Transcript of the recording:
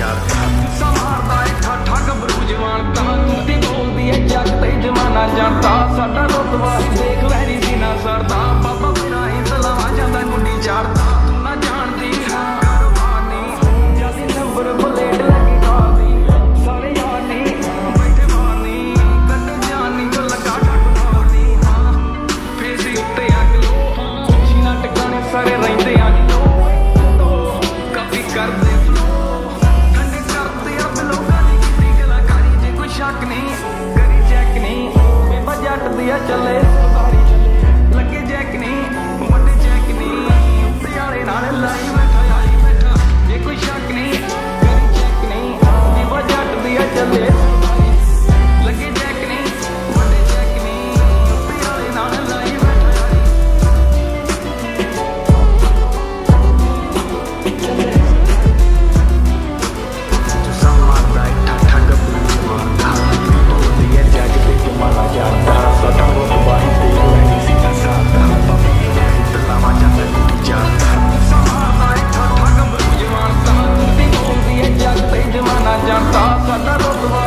job. मना जाता सदा रुतवा